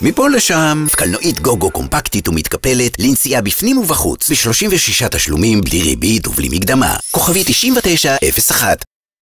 מפה לשם, קלנועית גוגו קומפקטית ומתקפלת לנסיעה בפנים ובחוץ ב-36 תשלומים בלי ריבית ובלי מקדמה. כוכבי 9901